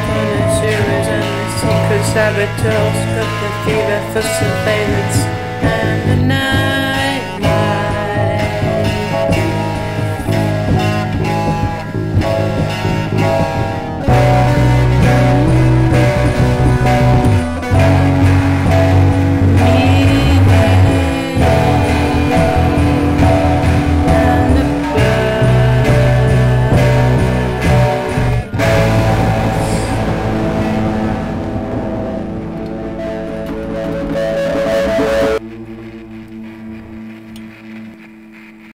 opponents, heroes and secret saboteurs, got the fever for surveillance.